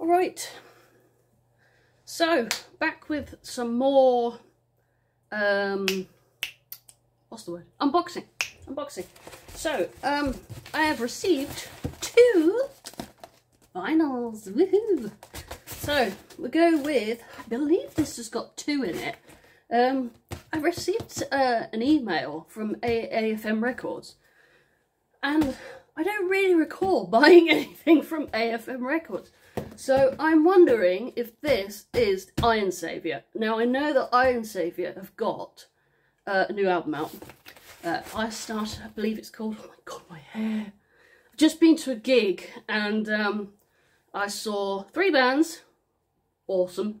All right. So back with some more. Um, what's the word? Unboxing. Unboxing. So um, I have received two vinyls. Woohoo! So we go with. I believe this has got two in it. Um, I received uh, an email from A AFM Records, and I don't really recall buying anything from AFM Records. So I'm wondering if this is Iron Savior. Now I know that Iron Savior have got uh, a new album out. Uh, I started, I believe it's called, oh my god, my hair. I've just been to a gig and um, I saw three bands, awesome.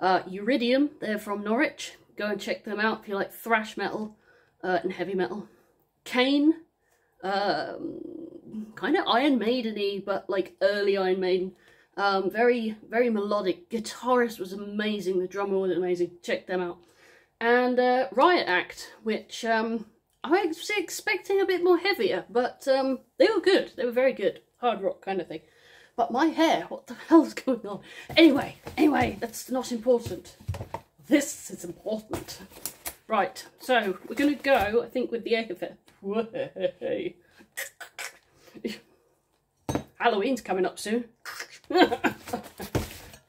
Uh, Uridium, they're from Norwich. Go and check them out if you like thrash metal uh, and heavy metal. Kane, um, kind of Iron Maiden-y, but like early Iron Maiden. Um, very, very melodic. Guitarist was amazing. The drummer was amazing. Check them out. And uh, Riot Act, which um, I was expecting a bit more heavier, but um, they were good. They were very good. Hard rock kind of thing. But my hair, what the hell's going on? Anyway, anyway, that's not important. This is important. Right, so we're going to go, I think, with the AFM. Halloween's coming up soon. Ow!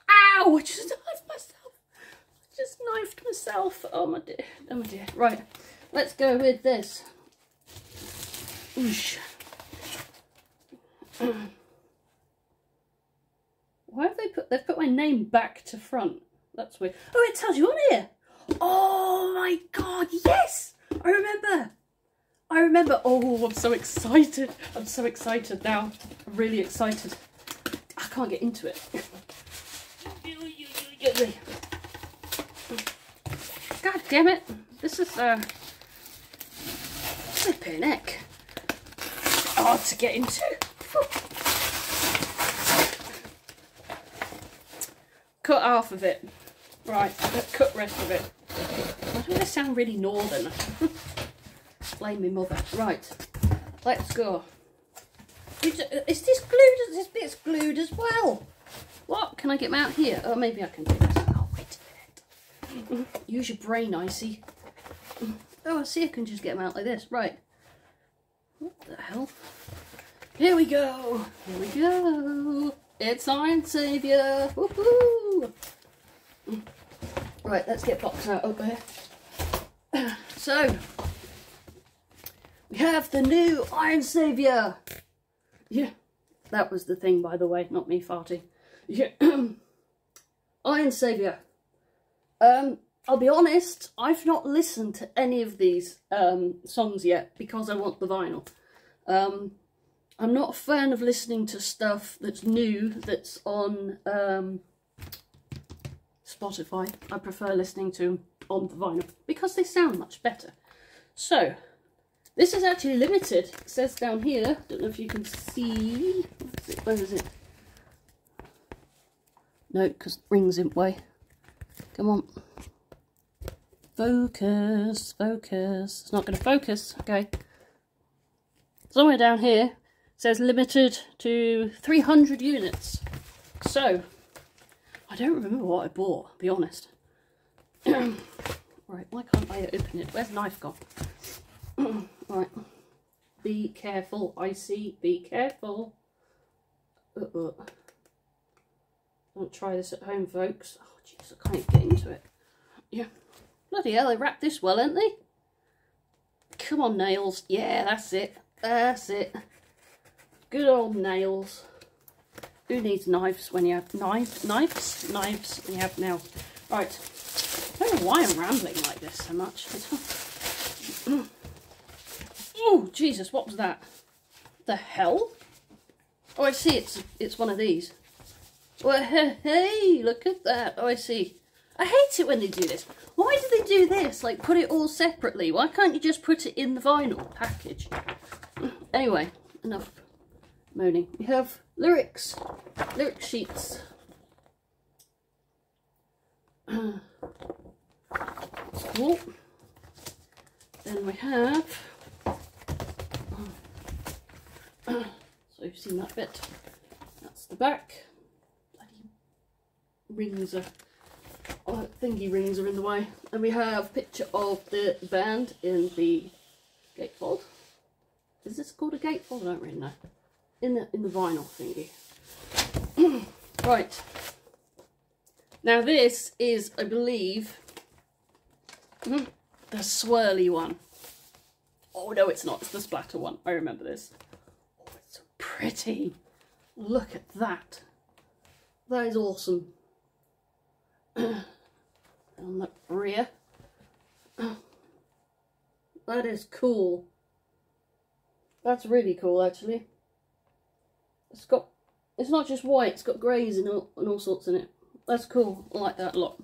I just knifed myself. I just knifed myself. Oh my dear. Oh my dear. Right. Let's go with this. Oosh. Why have they put they've put my name back to front? That's weird. Oh it tells you on here. Oh my god, yes! I remember. I remember. Oh, I'm so excited. I'm so excited now. I'm really excited. I can't get into it. God damn it. This is uh flipping neck. Hard to get into. Cut half of it. Right, cut rest of it. Why do I sound really northern? Blame me mother. Right, let's go. Is this glued? This bit's glued as well. What? Can I get them out here? Oh, maybe I can do this. Oh, wait a minute. Use your brain, Icey. Oh, I see I can just get them out like this. Right. What the hell? Here we go. Here we go. It's Iron Savior. Woohoo! Right, let's get box out over here. So, we have the new Iron Savior. Yeah, that was the thing, by the way, not me farting. Yeah. Iron Savior. Um, I'll be honest, I've not listened to any of these um, songs yet because I want the vinyl. Um, I'm not a fan of listening to stuff that's new, that's on um, Spotify. I prefer listening to on the vinyl because they sound much better. So, this is actually limited. It says down here, don't know if you can see. It? Where is it? No, because ring's in way. Come on. Focus, focus. It's not going to focus. Okay. Somewhere down here says limited to 300 units. So, I don't remember what I bought, be honest. right, why can't I open it? Where's the knife gone? right. Be careful, I see. Be careful. Uh -uh. Don't try this at home, folks. Oh, jeez, I can't get into it. Yeah. Bloody hell, they wrapped this well, ain't they? Come on, nails. Yeah, that's it. That's it. Good old nails. Who needs knives when you have knives? Knives? Knives when you have nails. Right. I don't know why I'm rambling like this so much. oh, Jesus, what was that? The hell? Oh, I see, it's it's one of these. Well, hey, look at that. Oh, I see. I hate it when they do this. Why do they do this? Like, put it all separately. Why can't you just put it in the vinyl package? Anyway, enough moaning. We have lyrics, lyric sheets. cool. Then we have, so you've seen that bit. That's the back. Bloody rings are, oh, thingy rings are in the way. And we have picture of the band in the gatefold. Is this called a gatefold? I don't really know. In the in the vinyl thingy. right. Now this is, I believe, hmm, the swirly one. Oh no, it's not. It's the splatter one. I remember this. Pretty. Look at that. That is awesome. On the rear. That is cool. That's really cool, actually. It's got, it's not just white, it's got greys and all, and all sorts in it. That's cool, I like that a lot.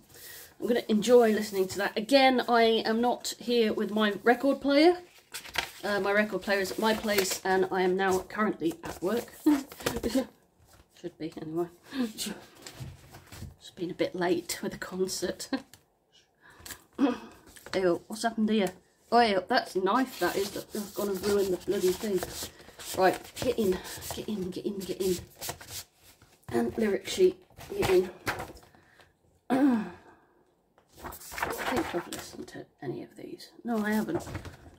I'm going to enjoy listening to that. Again, I am not here with my record player. Uh, my record player is at my place and I am now currently at work. Should be, anyway. Just been a bit late with the concert. Ew, what's happened here? Oh, yeah, that's a knife, that is. That's gone and ruined the bloody thing. Right, get in, get in, get in, get in. And lyric sheet, get in. I think I've listened to any of these. No, I haven't.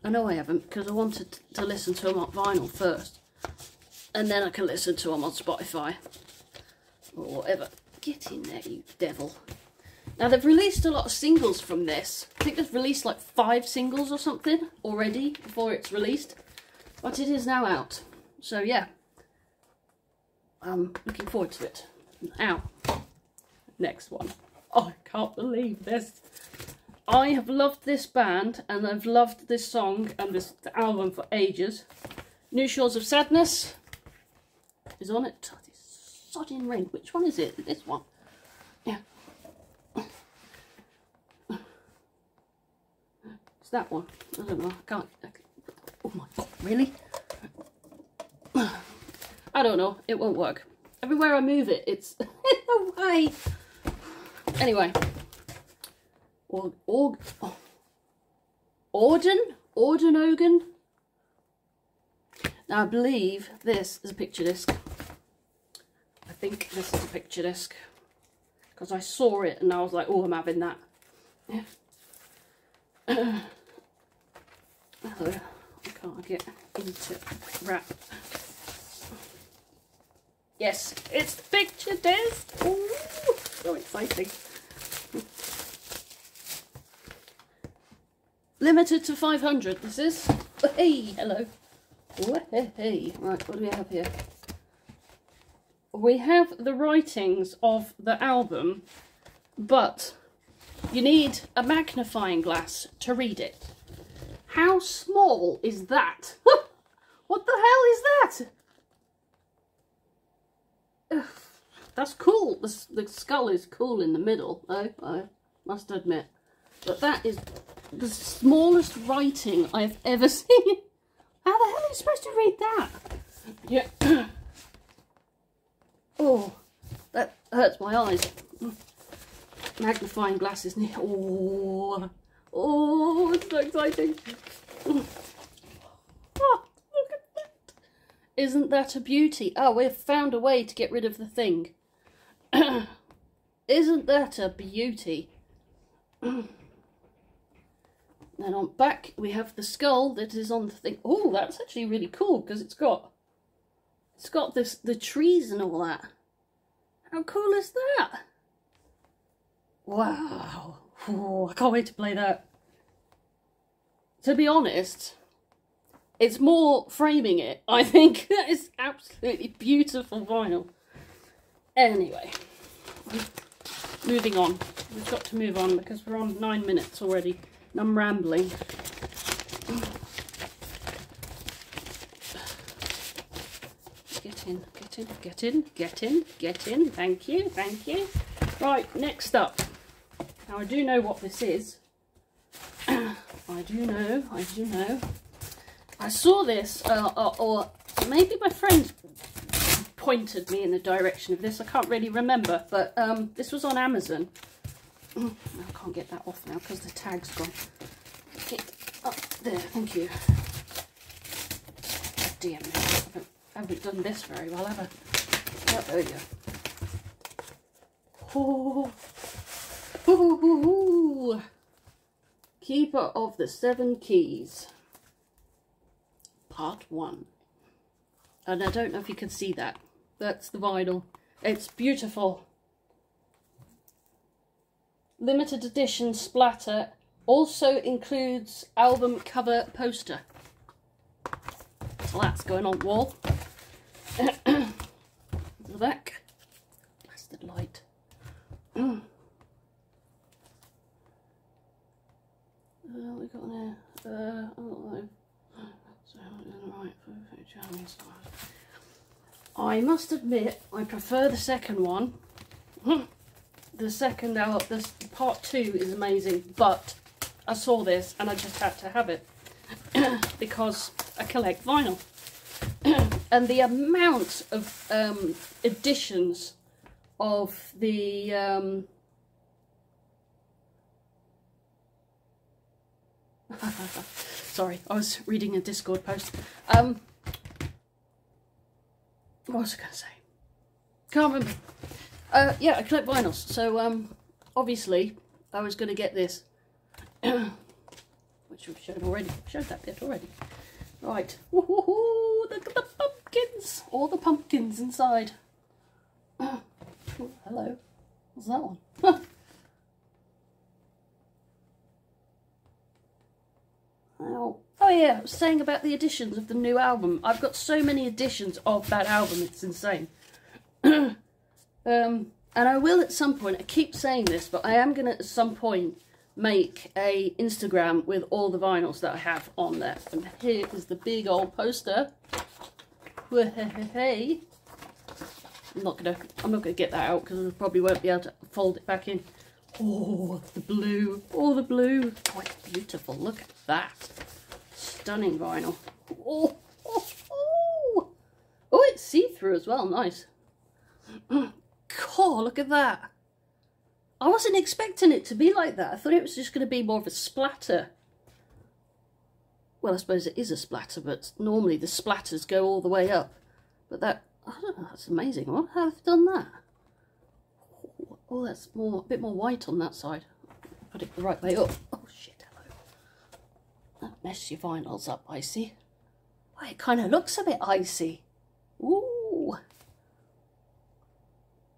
I know I haven't because I wanted to listen to them on vinyl first. And then I can listen to them on Spotify. Or whatever. Get in there, you devil. Now, they've released a lot of singles from this. I think they've released like five singles or something already before it's released. But it is now out. So, yeah. I'm looking forward to it. Now, next one. Oh, I can't believe this. I have loved this band and I've loved this song and this album for ages. New Shores of Sadness is on it. Oh, this sodding ring. Which one is it? This one. Yeah. It's that one. I don't know. I can't. I can't. Oh my god, really? I don't know. It won't work. Everywhere I move it, it's in the way. Anyway. Or, or, oh. Orden Ogan? Now, I believe this is a picture disc. I think this is a picture disc. Because I saw it and I was like, oh, I'm having that. Yeah. I can't get into wrap. Yes, it's the picture disc. Ooh, so exciting. Limited to 500, this is. Hey, hello. Hey. Right, what do we have here? We have the writings of the album, but you need a magnifying glass to read it. How small is that? what the hell is that? That's cool. The, the skull is cool in the middle, I must admit. But that is the smallest writing I've ever seen. How the hell are you supposed to read that? Yeah. oh, that hurts my eyes. Magnifying glasses. Oh, oh, it's so exciting. Oh, look at that. Isn't that a beauty? Oh, we've found a way to get rid of the thing. Isn't that a beauty? Then on back we have the skull that is on the thing. Oh, that's actually really cool because it's got it's got this the trees and all that. How cool is that? Wow. Oh, I can't wait to play that. To be honest, it's more framing it. I think that is absolutely beautiful vinyl. Anyway, moving on. We've got to move on because we're on nine minutes already I'm rambling. Get in, get in, get in, get in, get in. Thank you, thank you. Right, next up. Now I do know what this is. I do know, I do know. I saw this, uh, or, or maybe my friend pointed me in the direction of this. I can't really remember, but um, this was on Amazon. I can't get that off now because the tag's gone. Up there, thank you. Oh, dear me, I haven't, I haven't done this very well, have I? Oh, there we go. Oh, Ooh. Ooh. Keeper of the Seven Keys. Part 1. And I don't know if you can see that. That's the vinyl. It's beautiful. Limited edition splatter also includes album cover poster. So that's going on wall. the back. Blasted light. Uh, we got there. Uh, I I must admit, I prefer the second one. the second out, this part two is amazing, but I saw this and I just had to have it because I collect vinyl. and the amount of um, editions of the um, sorry, I was reading a Discord post. Um, what was I going to say? Can't remember. Uh, yeah, I collect vinyls, so um, obviously I was going to get this, which we've showed already. Showed that bit already. Right. Woohoo! Look at the pumpkins! All the pumpkins inside. Hello. What's that one? oh. oh yeah, I was saying about the editions of the new album. I've got so many editions of that album, it's insane. um, and I will at some point, I keep saying this, but I am going to at some point make a Instagram with all the vinyls that I have on there. And here is the big old poster. Hey, I'm not gonna I'm not gonna get that out because I probably won't be able to fold it back in. Oh, the blue. Oh, the blue. Oh, it's beautiful. Look at that. Stunning vinyl. Oh, oh, oh. Oh, it's see-through as well. Nice. God, look at that. I wasn't expecting it to be like that. I thought it was just going to be more of a splatter. Well, I suppose it is a splatter, but normally the splatters go all the way up. But that, I don't know, that's amazing. What have done that? Oh, that's more a bit more white on that side. Put it the right way up. Oh, shit, hello. That messed your vinyls up, Icey. Why, it kind of looks a bit icy. Ooh.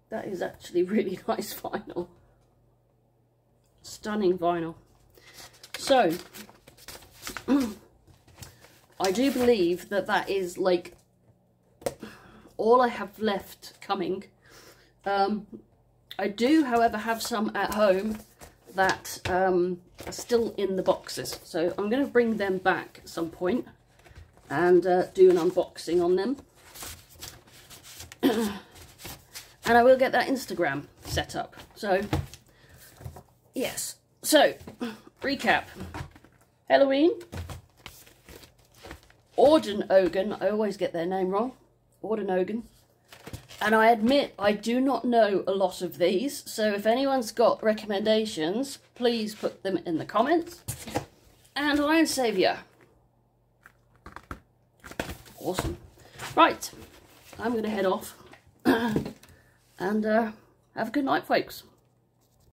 That is actually really nice vinyl. Stunning vinyl. So, I do believe that that is like all I have left coming. Um, I do, however, have some at home that um, are still in the boxes. So I'm going to bring them back at some point and uh, do an unboxing on them. and I will get that Instagram set up. So Yes. So, recap. Helloween. Orden Ogan. I always get their name wrong. Orden Ogan. And I admit I do not know a lot of these. So if anyone's got recommendations, please put them in the comments. And Lion Saviour. Awesome. Right. I'm going to head off. and uh, have a good night, folks.